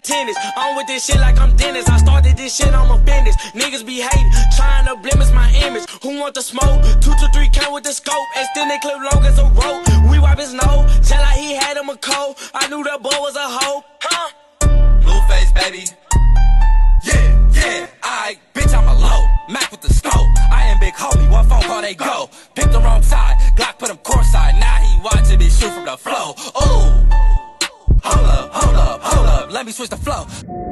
like tennis. I'm with this shit like I'm Dennis. I started this shit, I'm a. Niggas be hating, trying to blemish my image. Who want the smoke? Two to three count with the scope. Extend it clip long as a rope. We wipe his nose, tell like he had him a cold. I knew that boy was a hoe. Huh? Blueface, baby. Yeah, yeah. I, bitch, I'm a low. Mac with the scope. I am big homie. One phone call, they go. Pick the wrong side. Glock put him courtside. Now he watching me shoot from the flow. Ooh. Let me switch the flow.